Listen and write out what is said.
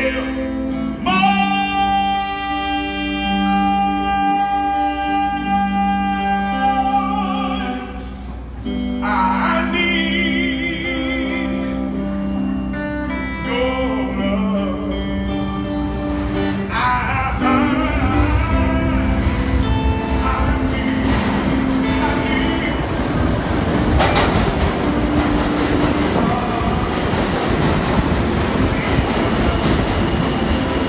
hell.